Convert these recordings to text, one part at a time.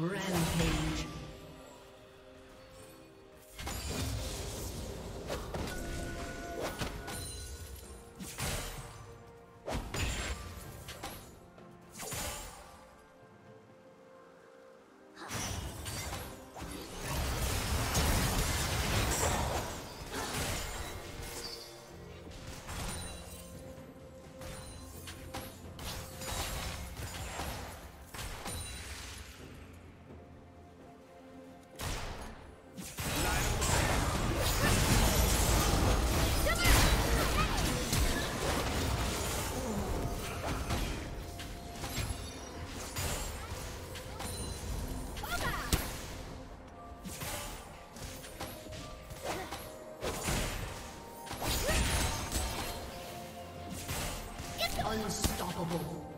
Rampage. Unstoppable.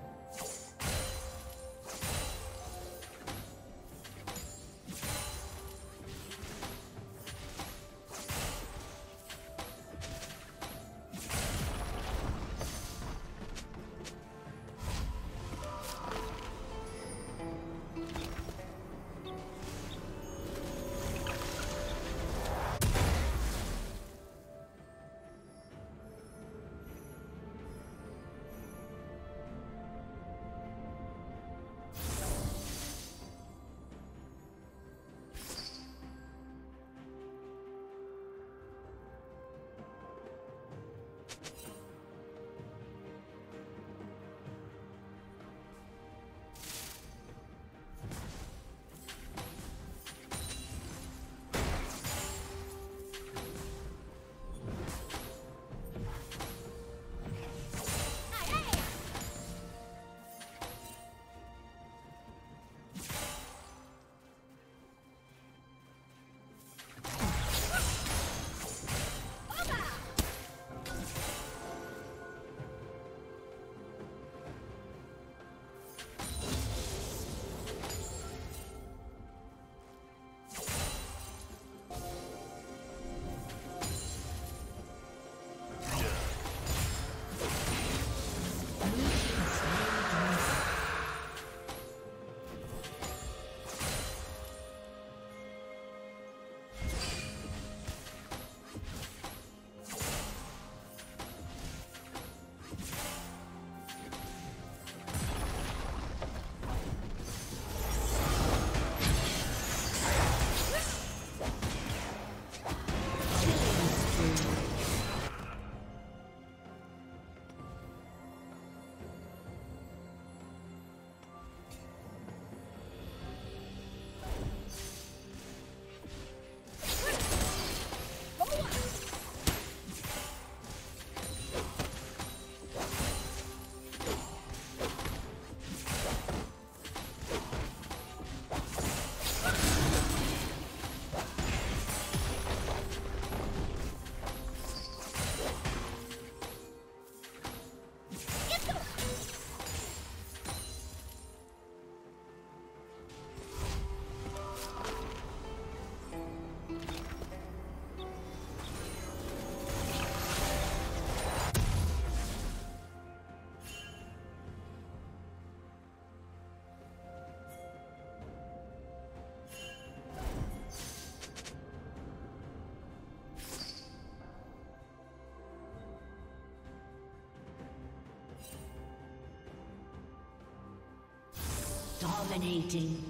Dominating.